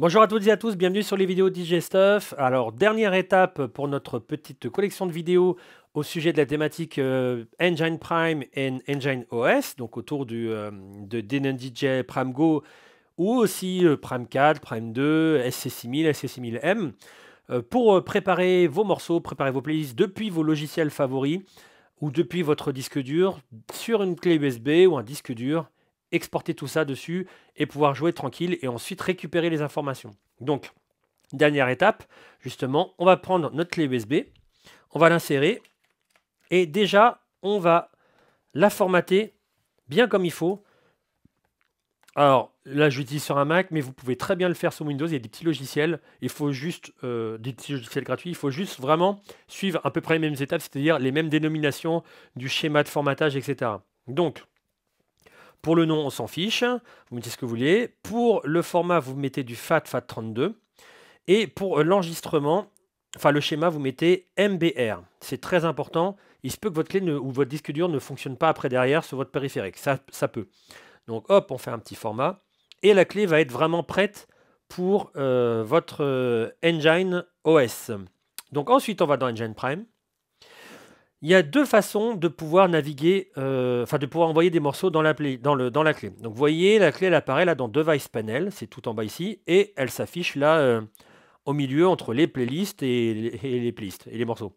Bonjour à toutes et à tous, bienvenue sur les vidéos DJ Stuff. Alors, dernière étape pour notre petite collection de vidéos au sujet de la thématique euh, Engine Prime et Engine OS, donc autour du, euh, de Denon DJ Prime Go ou aussi euh, Prime 4, Prime 2, SC6000, SC6000M, pour préparer vos morceaux, préparer vos playlists depuis vos logiciels favoris ou depuis votre disque dur sur une clé USB ou un disque dur exporter tout ça dessus et pouvoir jouer tranquille et ensuite récupérer les informations. Donc, dernière étape, justement, on va prendre notre clé USB, on va l'insérer et déjà, on va la formater bien comme il faut. Alors là, j'utilise sur un Mac, mais vous pouvez très bien le faire sur Windows. Il y a des petits logiciels. Il faut juste euh, des petits logiciels gratuits. Il faut juste vraiment suivre à peu près les mêmes étapes, c'est-à-dire les mêmes dénominations du schéma de formatage, etc. Donc, pour le nom, on s'en fiche. Vous mettez ce que vous voulez. Pour le format, vous mettez du FAT, FAT32. Et pour l'enregistrement, enfin le schéma, vous mettez MBR. C'est très important. Il se peut que votre clé ou votre disque dur ne fonctionne pas après derrière sur votre périphérique. Ça, peut. Donc hop, on fait un petit format. Et la clé va être vraiment prête pour euh, votre euh, Engine OS. Donc ensuite, on va dans Engine Prime. Il y a deux façons de pouvoir naviguer, euh, enfin de pouvoir envoyer des morceaux dans la, dans, le, dans la clé. Donc vous voyez, la clé elle apparaît là dans Device Panel, c'est tout en bas ici, et elle s'affiche là euh, au milieu entre les playlists et les, playlists et les morceaux.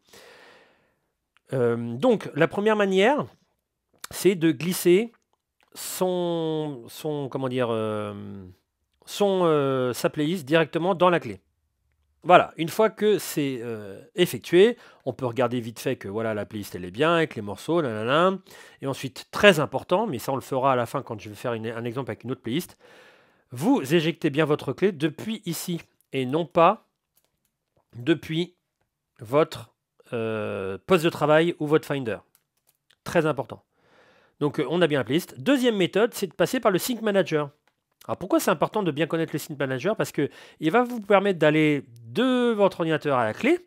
Euh, donc la première manière, c'est de glisser son, son comment dire, son, sa playlist directement dans la clé. Voilà, une fois que c'est euh, effectué, on peut regarder vite fait que voilà la playlist elle est bien avec les morceaux, là, et ensuite très important, mais ça on le fera à la fin quand je vais faire un exemple avec une autre playlist, vous éjectez bien votre clé depuis ici et non pas depuis votre euh, poste de travail ou votre Finder. Très important. Donc on a bien la playlist. Deuxième méthode, c'est de passer par le Sync Manager. Alors pourquoi c'est important de bien connaître le Sync Manager Parce qu'il va vous permettre d'aller de votre ordinateur à la clé,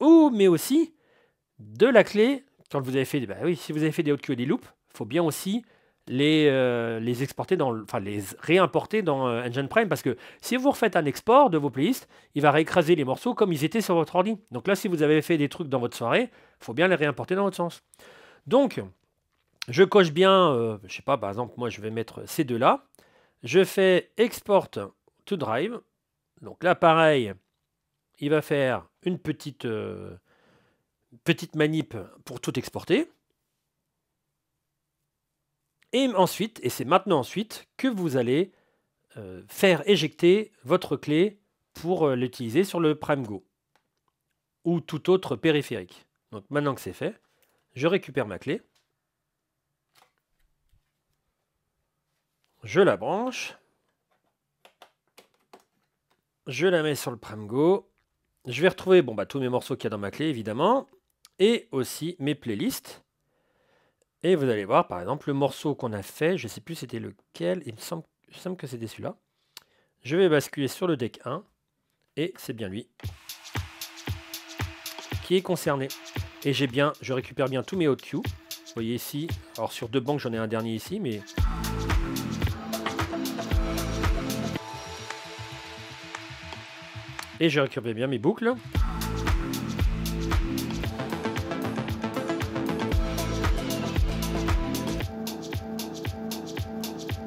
ou mais aussi de la clé, quand vous avez fait, bah oui, si vous avez fait des hautes et des loops, il faut bien aussi les, euh, exporter dans, enfin les réimporter dans euh, Engine Prime parce que si vous refaites un export de vos playlists, il va réécraser les morceaux comme ils étaient sur votre ordi. Donc là, si vous avez fait des trucs dans votre soirée, il faut bien les réimporter dans votre sens. Donc, je coche bien, euh, je sais pas, par exemple, moi je vais mettre ces deux là. Je fais export to drive. Donc là, pareil, il va faire une petite, euh, petite manip pour tout exporter. Et ensuite, et c'est maintenant ensuite, que vous allez euh, faire éjecter votre clé pour euh, l'utiliser sur le Prime Go ou tout autre périphérique. Donc maintenant que c'est fait, je récupère ma clé. Je la branche. Je la mets sur le Prime Go. Je vais retrouver bon, bah, tous mes morceaux qu'il y a dans ma clé, évidemment. Et aussi mes playlists. Et vous allez voir, par exemple, le morceau qu'on a fait, je ne sais plus c'était lequel, il me semble, que c'était celui-là. Je vais basculer sur le deck 1. Et c'est bien lui qui est concerné. Et j'ai bien, je récupère bien tous mes hot queues. Vous voyez ici, alors sur deux banques, j'en ai un dernier ici, mais Et je récupère bien mes boucles.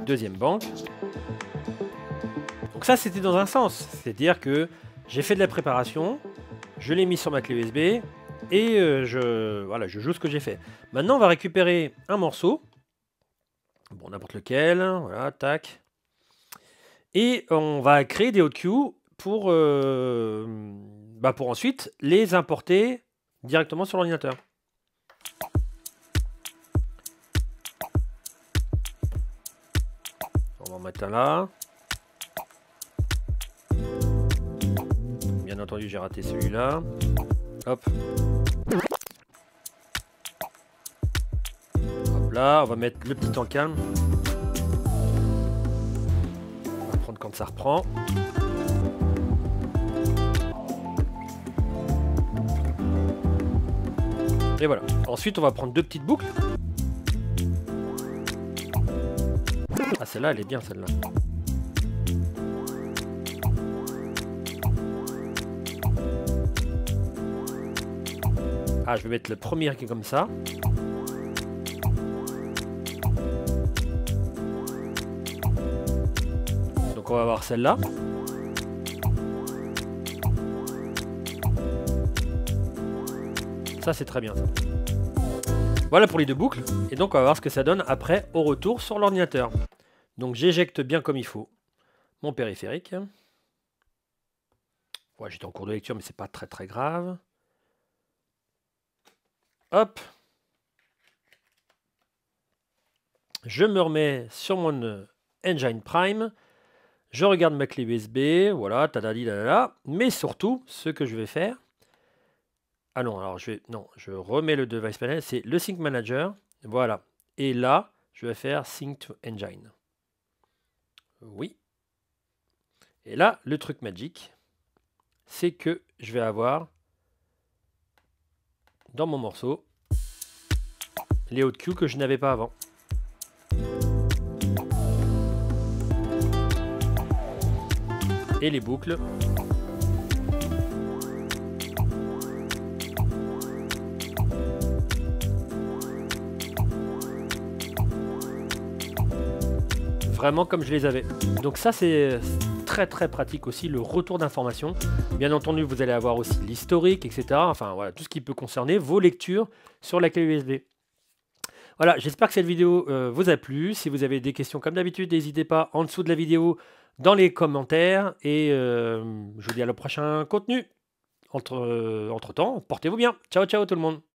Deuxième banque. Donc ça, c'était dans un sens. C'est-à-dire que j'ai fait de la préparation, je l'ai mis sur ma clé USB, et euh, je, voilà, je joue ce que j'ai fait. Maintenant, on va récupérer un morceau. Bon, n'importe lequel. Voilà, tac. Et on va créer des hot queues pour, euh, bah pour ensuite les importer directement sur l'ordinateur. On va en mettre un là. Bien entendu, j'ai raté celui-là. Hop. Hop là, on va mettre le petit en calme. On va prendre quand ça reprend. Et voilà. Ensuite, on va prendre deux petites boucles. Ah, celle-là, elle est bien, celle-là. Ah, je vais mettre le premier qui est comme ça. Donc on va avoir celle-là. Ça c'est très bien ça. Voilà pour les deux boucles. Et donc on va voir ce que ça donne après au retour sur l'ordinateur. Donc j'éjecte bien comme il faut mon périphérique. Ouais, j'étais en cours de lecture, mais c'est pas très très grave. Hop. Je me remets sur mon euh, Engine Prime. Je regarde ma clé USB. Voilà, tadali, là. Mais surtout, ce que je vais faire. Ah non, alors je vais. Non, je remets le device panel. C'est le Sync Manager. Voilà. Et là, je vais faire Sync to Engine. Oui. Et là, le truc magique, c'est que je vais avoir dans mon morceau les hautes Q que je n'avais pas avant. Et les boucles. Vraiment comme je les avais. Donc ça c'est très très pratique aussi le retour d'informations. Bien entendu, vous allez avoir aussi l'historique, etc. Enfin voilà, tout ce qui peut concerner vos lectures sur la clé USB. Voilà, j'espère que cette vidéo euh, vous a plu. Si vous avez des questions comme d'habitude, n'hésitez pas en dessous de la vidéo dans les commentaires. Et euh, je vous dis à le prochain contenu. Entre, euh, entre temps, portez-vous bien. Ciao ciao tout le monde.